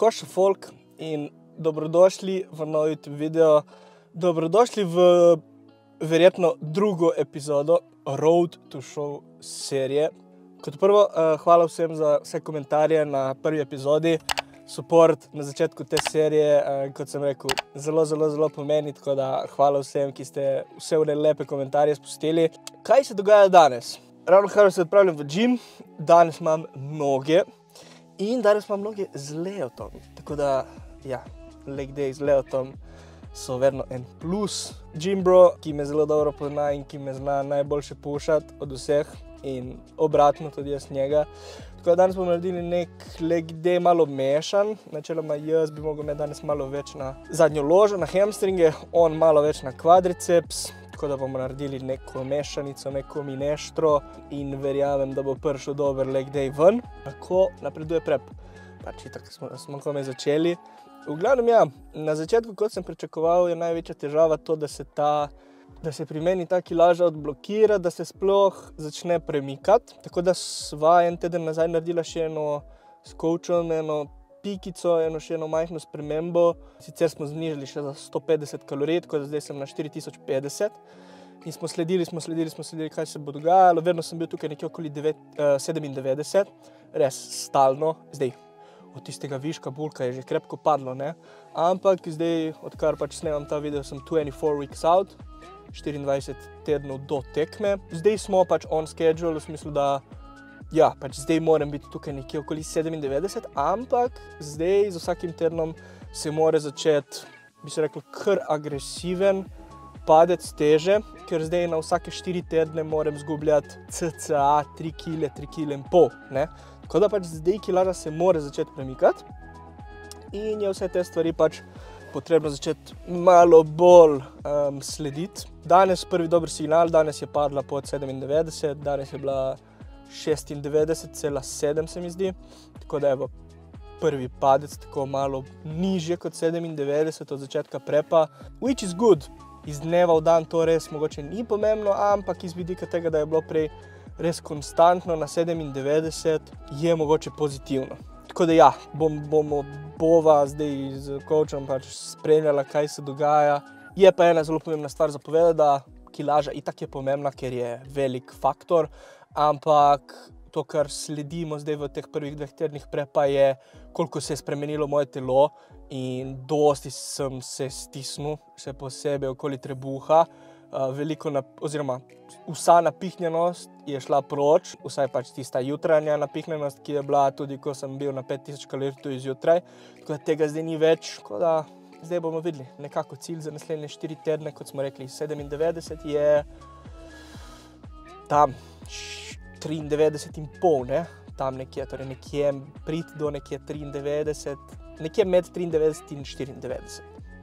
Koš folk in dobrodošli v nov YouTube video. Dobrodošli v verjetno drugo epizodo Road to Show serije. Kot prvo, uh, hvala vsem za vse komentarje na prvi epizodi. Support na začetku te serije, uh, kot sem rekel, zelo, zelo, zelo pomeni. Tako da hvala vsem, ki ste vse vre lepe komentarje spustili. Kaj se dogaja danes? Ravno kar se odpravljam v gim, danes imam noge in danes imam noge z leotom. Tako da, ja, leg day z leotom so verno en plus. Jimbro, ki me zelo dobro pozna in ki me zna najboljše pušati od vseh in obratno tudi jaz njega. Tako da danes bomo naredili nek leg day malo mešan. Načeloma jaz bi mogel imeti danes malo več na zadnjo ložo, na hamstringe, on malo več na kvadriceps. Tako da bomo naredili neko mešanico, neko mineštro in verjamem, da bo prišel dober leg day ven. Tako napreduje prep. Pač tako smo, smo komaj začeli. V glavnem, ja, na začetku, kot sem pričakoval, je največja težava to, da se, ta, da se pri meni ta kilaža odblokira, da se sploh začne premikati. Tako da sva en teden nazaj naredila še eno s coachom, eno pikico, eno še eno majhno spremembo. Sicer smo znižali še za 150 kalorij, tako da zdaj sem na 4050. In smo sledili, smo sledili, smo sledili, kaj se bo dogajalo. Vedno sem bil tukaj nekje okoli 9, uh, 97, res stalno, zdaj od tistega viška bulka je že krepko padlo. Ne? Ampak zdaj, odkar pač snemam ta video, sem 24 weeks out, 24 tednov do tekme. Zdaj smo pač on schedule, v smislu, da ja, pač zdaj moram biti tukaj nekje okoli 97, ampak zdaj z vsakim tednom se mora začeti, bi se rekel, kar agresiven. Padec teže, ker zdaj na vsake 4 tedne moram zgubljati cca 3 kg, 3 kg in pol. Tako da pač zdaj kilaža se mora začeti premikati in je vse te stvari pač potrebno začeti malo bolj um, slediti. Danes prvi dober signal, danes je padla pod 97, danes je bila 96,7 se mi zdi, tako da je v prvi padec tako malo nižje kot 97 od začetka prepa, which is good. Iz dneva v dan to res mogoče ni pomembno, ampak iz vidika tega, da je bilo prej res konstantno na 97, je mogoče pozitivno. Tako da ja, bom, bomo bova zdaj z kočem pač spremljala, kaj se dogaja. Je pa ena zelo pomembna stvar za povedati, da kilaža itak je pomembna, ker je velik faktor, ampak to, kar sledimo zdaj v teh prvih dveh tednih prepa je, koliko se je spremenilo moje telo in dosti sem se stisnil, še posebej okoli trebuha. Uh, veliko, na, oziroma vsa napihnjenost je šla proč, vsaj pač tista jutranja napihnjenost, ki je bila tudi, ko sem bil na 5000 kalorij izjutraj. Tako da tega zdaj ni več, tako da zdaj bomo videli. Nekako cilj za naslednje 4 tedne, kot smo rekli, 97 je tam 93,5, ne? tam nekje, torej nekje prid do nekje 93, nekje med 93 in 94.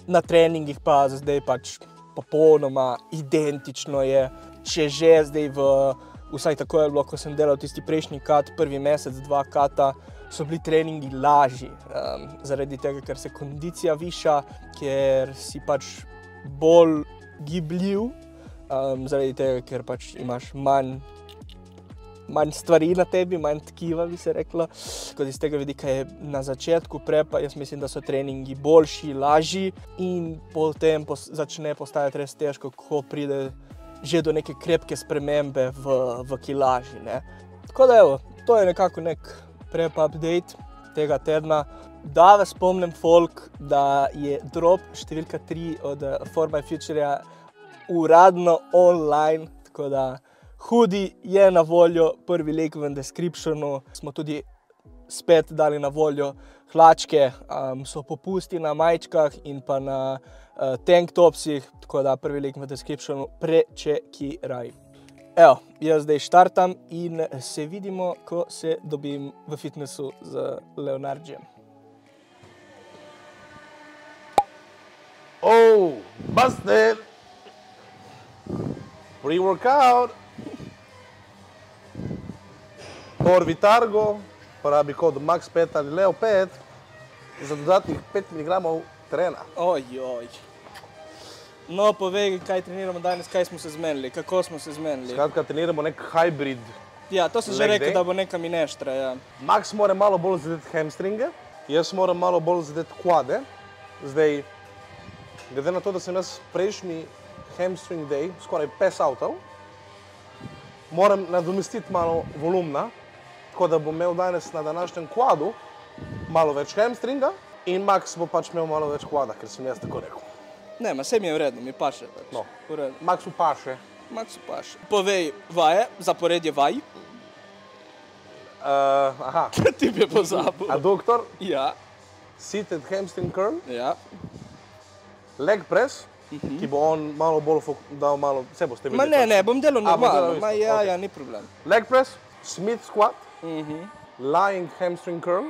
Na treningih pa zdaj pač popolnoma identično je, če že zdaj v, vsaj tako je bilo, ko sem delal tisti prejšnji kat, prvi mesec, dva kata, so bili treningi lažji, um, zaradi tega, ker se kondicija viša, ker si pač bolj gibljiv, um, zaradi tega, ker pač imaš manj manj stvari na tebi, manj tkiva, bi se reklo. Kot iz tega vidika je na začetku prepa, jaz mislim, da so treningi boljši, lažji in potem pos začne postajati res težko, ko pride že do neke krepke spremembe v, v kilaži. Ne. Tako da, evo, to je nekako nek prep update tega tedna. Da vas spomnim, folk, da je drop številka 3 od For My Future uradno online. Tako da Hudi je na voljo, prvi link v descriptionu. Smo tudi spet dali na voljo hlačke, um, so popusti na majčkah in pa na uh, tank topsih, tako da prvi link v descriptionu prečekiraj. Evo, jaz zdaj štartam in se vidimo, ko se dobim v fitnessu z Leonardjem. Oh, busted! Pre-workout! Tor Vitargo, porabi kod Max 5 ali Leo 5 za dodatnih 5 mg trena. Ojoj. No, povej, kaj treniramo danes, kaj smo se zmenili, kako smo se zmenili. Skratka, treniramo nek hybrid. Ja, to sem že rekel, da bo neka mineštra, ja. Max mora malo bolj zadeti hamstringe, Jaz moram malo bolj zadeti kvade. Zdaj, glede na to, da sem jaz prejšnji hamstring day skoraj pes avtov, moram nadomestiti malo volumna, tako da bom imel danes na današnjem kvadu malo več hamstringa in Max bo pač imel malo več kvada, ker sem jaz tako rekel. Ne, ma vse mi je v redu, mi paše. Pač. No. Maxu paše. Maxu paše. Povej vaje, zaporedje vaj. Uh, aha, Ti bi je pozabil. a doktor, Ja, seated hamstring curl, ja. leg press, ki bo on malo bolj dal malo, vse boste videli. Ma ne, pač. ne, bom delal normalno. Ma ja, okej. ja, ni problem. Leg press, Smith squat, Mhm. lying hamstring curl.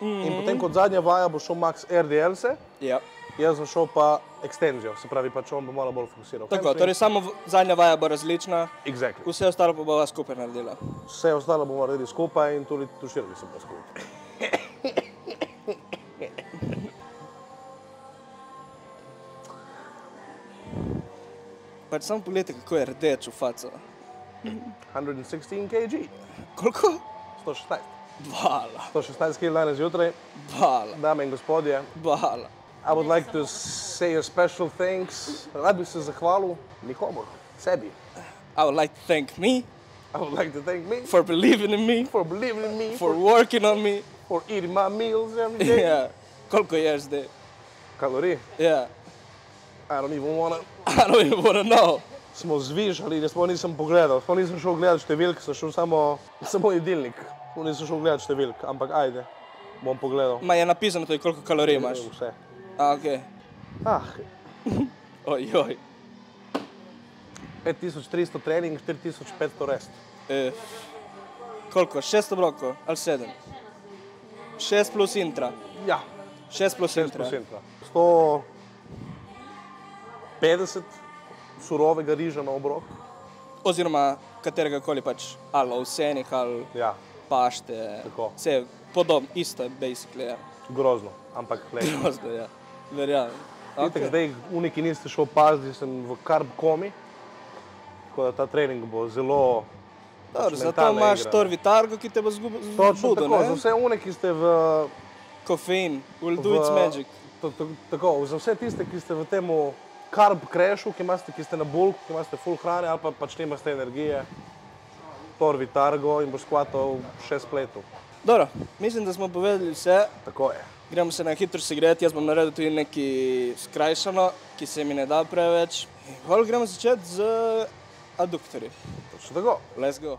In potem kot zadnja vaja bo šel Max RDL-se, Ja. jaz bom šel pa ekstenzijo, se pravi pač on bo malo bolj fokusiral. Tako, hamstring. torej samo zadnja vaja bo različna, Exactly. vse ostalo pa bova skupaj naredila. Vse ostalo bomo naredili skupaj in tudi tuširali se pa skupaj. Pač samo pogledajte, kako je rdeč v faco. 116 kg, Koliko? 116. Bala, 116 kg danes zjutraj, bala, dame in gospodje. bala. I would like to say a special thanks. Rad bi se zahvalil nikomor, sebi. I would like to thank me I would like to thank me for believing in me, for believing in me, for for, working on me. for eating my meals every day. Yeah. koliko ješ zdaj? Kalorij, Yeah. I don't even wanna. I don't even wanna know. Smo zvišali, jaz sploh nisem pogledal, sploh nisem šel gledat številk, sem šel samo, samo jedilnik. Sploh nisem šel gledat številk, ampak ajde, bom pogledal. Ma je napisano tudi, koliko kalorij imaš. Vse. A, ok. Ah, Oj, oj. 5300 trening, 4500 rest. E, koliko? 600 obrokov ali 7? 6 plus intra. Ja, 6 plus intra. 6%. 150 surovega riža na obrok. Oziroma katerega koli pač, ali ovsenih, ali Ja, pašte. Tako. Vse podobno, isto, basically. Ja. grozno, ampak le. Grozno, ja. Verjamem. Okay. zdaj uniki niste šel opaziti, sem v karb komi, tako da ta trening bo zelo Dobro, zato imaš igra. to vitargo, ki te bo zgubil. Točno tako, za vse une, ki ste v, Kofein, will do v its magic. To, to, tako, za vse tiste, ki ste v tem karb crashu, ki, imate, ki ste na bulk, ki imate full hrane ali pa pač nimate energije, torvi targo in boš skvatal še spletu. Dobro, mislim, da smo povedali vse. Tako je. Gremo se na hitro segreti, jaz bom naredil tudi nekaj skrajšano, ki se mi ne da preveč. Pol gremo začeti z aduktorji. Točno tako. Let's go.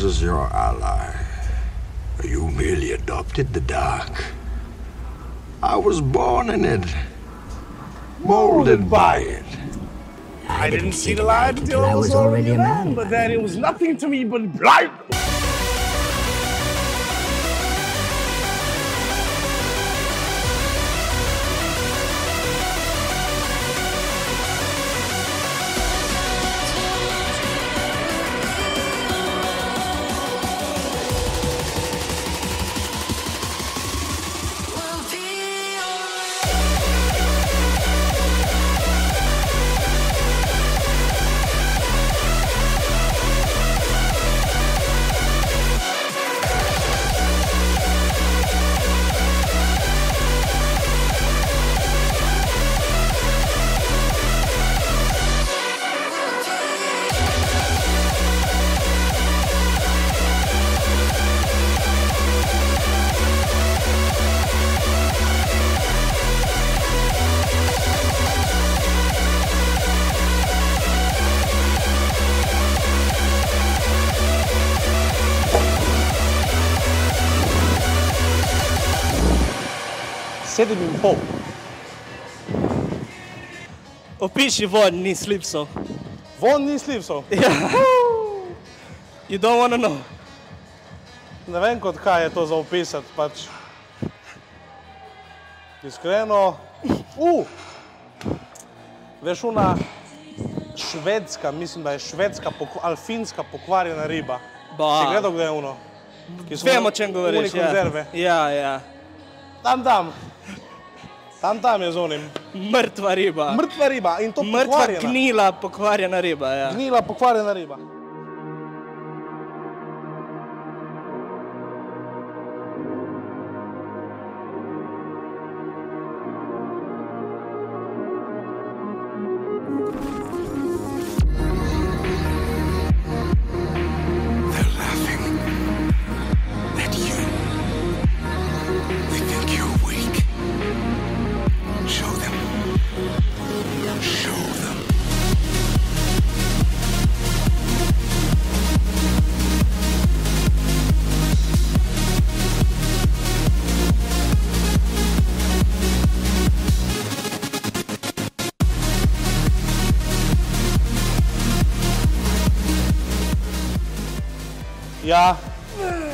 Darkness is your ally? You merely adopted the dark. I was born in it, molded by it. I didn't see the light until I was already a man, but then it was nothing to me but blind. Sedem in pol. Opiši vodni slipsov. Von ni slivsov. Ja. You don't wanna know. Ne vem, kot kaj je to za opisati. Pač. Iskreno, uh, veš, una švedska, mislim, da je švedska ali finska pokvarjena riba. Ba. Si gledal, kdaj je Vemo, ono- o čem govoriš. Ja. konzerve. ja, ja. Tam, tam. Tam, tam je z onim. Mrtva riba. Mrtva riba in to Mrtva pokvarjena. gnila, pokvarjena riba. Ja. Gnila, pokvarjena riba.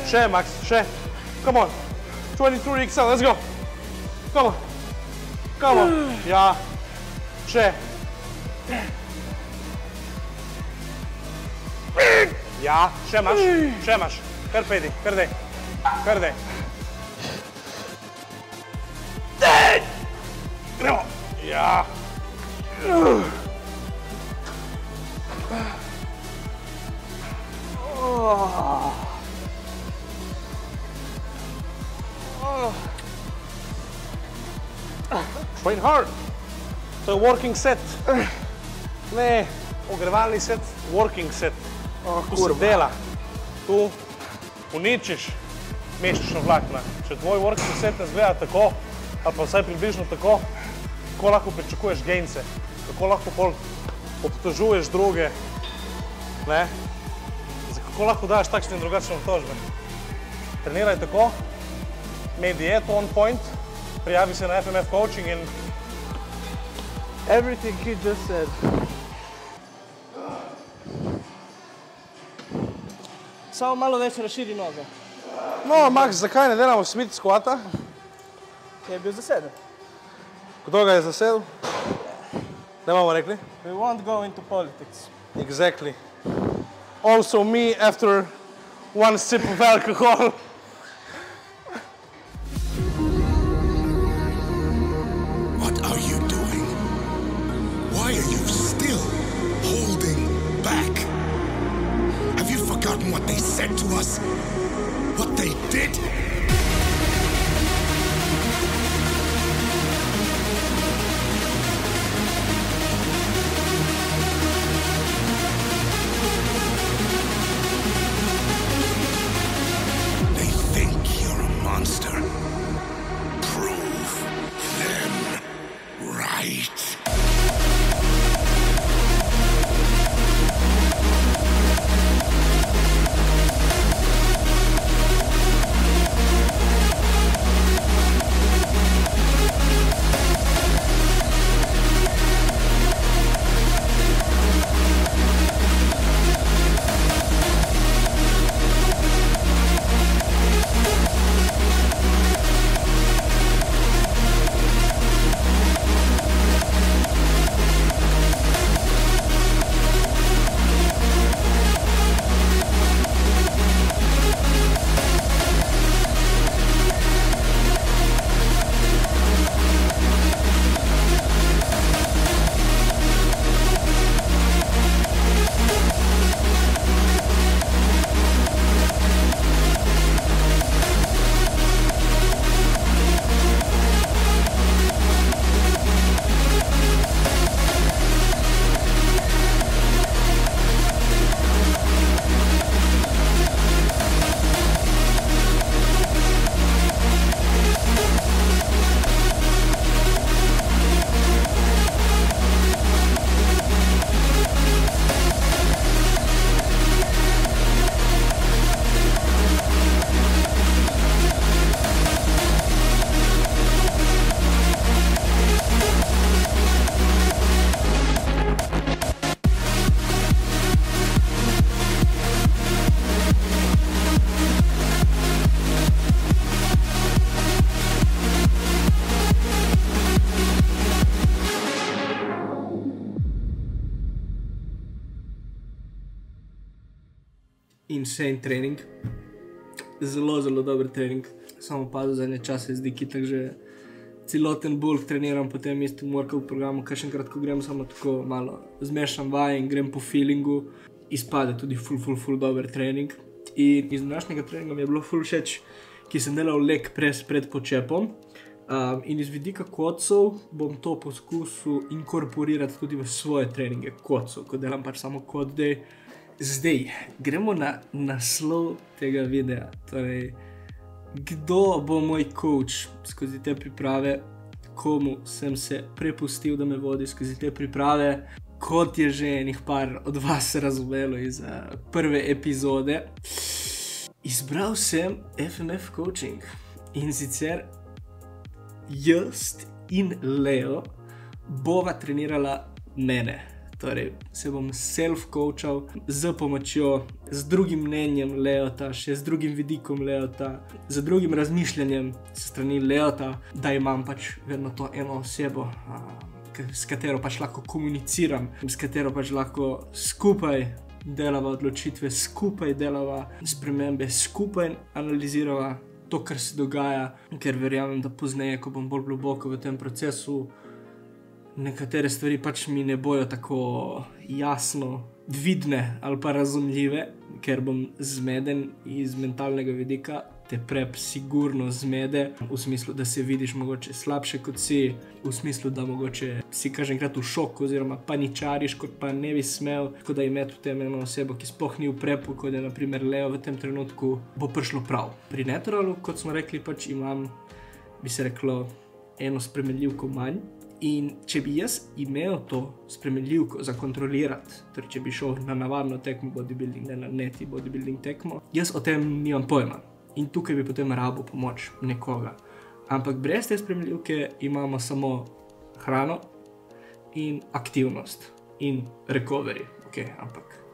Še, Max, še. Come on. 23 XL, let's go. Come on. Come on. Ja, še. Ja, še imaš, še imaš. Kar pedi, kar dej. Kar dej. Gremo. Ja. Train hard. To je working set. Ne, ogrevalni set, working set. Tu se dela. Tu uničiš mešačno vlakna. Če tvoj working set ne zgleda tako, ali pa vsaj približno tako, kako lahko pričakuješ gejnce, kako lahko pol obtožuješ druge, ne? Kako lahko daš takšne in drugačne obtožbe. Treniraj tako, imej dieto on point, prijavi se na FMF coaching and Everything he just said. Samo malo več razširi noge. No, Max, zakaj ne delamo smit squata? Je bil zaseden. Kdo ga je zasedel? Ne bomo rekli? We won't go into politics. Exactly. Also me after one sip of alcohol. Us? What they did? Insane trening, zelo, zelo dober trening. Samo pa za zadnje čase zdi, ki tako že celoten bulk treniram, potem istem workout programu, kar še enkrat, ko grem samo tako malo zmešam vaje in grem po feelingu, izpade tudi full, full, full dober trening. In iz današnjega treninga mi je bilo full všeč, ki sem delal leg pres pred počepom. Um, in iz vidika kocov bom to poskusil inkorporirati tudi v svoje treninge kocov, ko delam pač samo kot da. Zdaj gremo na naslov tega videa. Torej, kdo bo moj coach skozi te priprave, komu sem se prepustil, da me vodi skozi te priprave, kot je že enih par od vas razumelo iz uh, prve epizode. Izbral sem FMF coaching in sicer jaz in Leo bova trenirala mene. Torej, se bom self-coachal z pomočjo, z drugim mnenjem Leota, še z drugim vidikom Leota, z drugim razmišljanjem strani Leota, da imam pač vedno to eno osebo, s katero pač lahko komuniciram, s katero pač lahko skupaj delava odločitve, skupaj delava spremembe, skupaj analizirava to, kar se dogaja, ker verjamem, da pozneje, ko bom bolj globoko v tem procesu, nekatere stvari pač mi ne bojo tako jasno vidne ali pa razumljive, ker bom zmeden iz mentalnega vidika. Te prep sigurno zmede, v smislu, da se vidiš mogoče slabše kot si, v smislu, da mogoče si kaženkrat v šoku, oziroma paničariš, kot pa ne bi smel, tako da imeti v tem eno osebo, ki sploh ni v prepu, kot je naprimer Leo v tem trenutku, bo prišlo prav. Pri Neturalu, kot smo rekli, pač imam, bi se reklo, eno spremenljivko manj. In če bi jaz imel to spremenljivko za kontrolirati, torej če bi šel na navadno tekmo bodybuilding, ne na neti bodybuilding tekmo, jaz o tem nimam pojma. In tukaj bi potem rabo pomoč nekoga. Ampak brez te spremenljivke imamo samo hrano in aktivnost in recovery, okay, ampak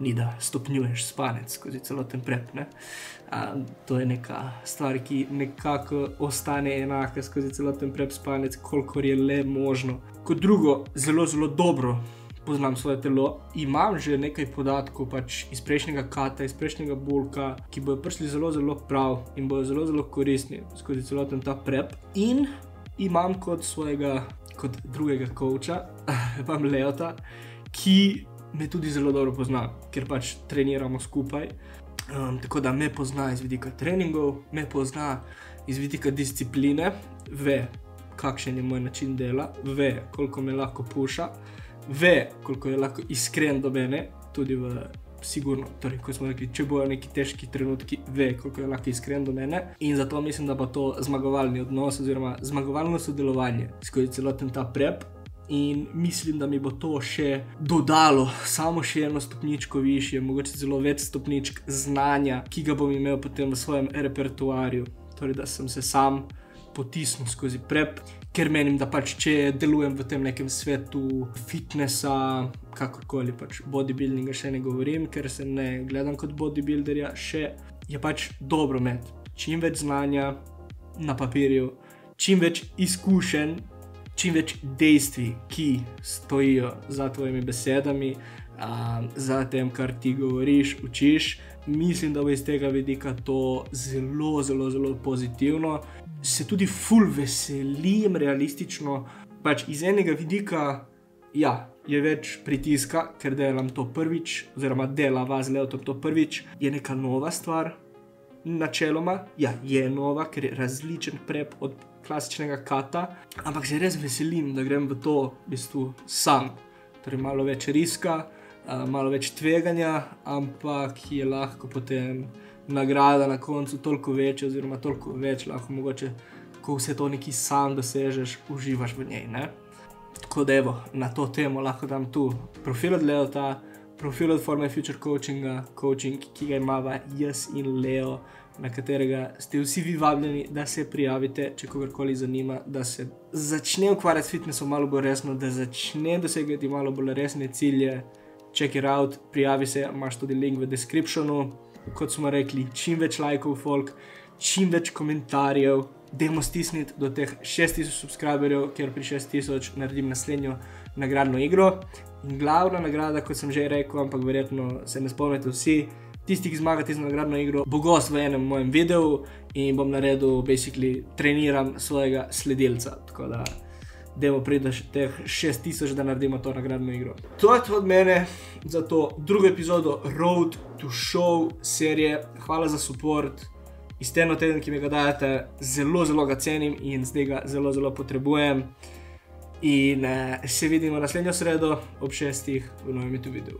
ni da stopnjuješ spanec skozi celoten prep. Ne? A, to je neka stvar, ki nekako ostane enaka skozi celoten prep spanec, kolikor je le možno. Kot drugo, zelo, zelo dobro poznam svoje telo, imam že nekaj podatkov pač iz prejšnjega kata, iz prejšnjega bulka, ki bodo prišli zelo, zelo prav in bodo zelo, zelo koristni skozi celoten ta prep. In imam kot svojega, kot drugega koča, imam Leota, ki me tudi zelo dobro pozna, ker pač treniramo skupaj. Um, tako da me pozna iz vidika treningov, me pozna iz vidika discipline, ve, kakšen je moj način dela, ve, koliko me lahko puša, ve, koliko je lahko iskren do mene, tudi v. Sigurno, torej, ko smo rekli, če bojo neki težki trenutki, ve, koliko je lahko iskren do mene. In zato mislim, da bo to zmagovalni odnos, oziroma zmagovalno sodelovanje skozi celoten ta prep. In mislim, da mi bo to še dodalo samo še eno stopničko više, mogoče celo več stopničk znanja, ki ga bom imel potem v svojem repertoarju. Torej, da sem se sam potisnil skozi prep, ker menim, da pač če delujem v tem nekem svetu fitnesa, kakorkoli pač bodybuildinga še ne govorim, ker se ne gledam kot bodybuilderja, še je pač dobro imeti čim več znanja na papirju, čim več izkušenj, čim več dejstvi, ki stojijo za tvojimi besedami, um, za tem, kar ti govoriš, učiš. Mislim, da bo iz tega vidika to zelo, zelo, zelo pozitivno. Se tudi ful veselim, realistično. Pač iz enega vidika ja, je več pritiska, ker delam to prvič, oziroma delava z Leotom to prvič, je neka nova stvar. Načeloma ja, je nova, ker je različen prep od klasičnega kata, ampak se res veselim, da grem v to v bistvu sam. Torej, malo več riska, uh, malo več tveganja, ampak je lahko potem nagrada na koncu toliko večja, oziroma toliko več lahko mogoče, ko vse to neki sam dosežeš, uživaš v njej. Ne? Tako da evo, na to temo lahko dam tu profil od Leota, profil od Forma Future Coachinga, coaching, ki ga imamo jaz in Leo, na katerega ste vsi vi vabljeni, da se prijavite, če kogarkoli zanima, da se začne ukvarjati s fitnessom malo bolj resno, da začne dosegati malo bolj resne cilje. Check it out, prijavi se, imaš tudi link v descriptionu. Kot smo rekli, čim več lajkov, folk, čim več komentarjev, dajmo stisniti do teh 6000 subscriberjev, ker pri 6000 naredim naslednjo nagradno igro. In glavna nagrada, kot sem že rekel, ampak verjetno se ne spomnite vsi, Tisti, ki zmaga tisto nagradno igro, bo gost v enem mojem videu in bom naredil, basically, treniram svojega sledilca. Tako da, demo pride še teh 6000, da naredimo to nagradno igro. To je to od mene za to drugo epizodo Road to Show serije. Hvala za podporo. Iz tedna v teden, ki mi ga dajete, zelo, zelo ga cenim in zdaj ga zelo, zelo potrebujem. In eh, se vidimo naslednjo sredo ob šestih v novem videu.